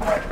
Right.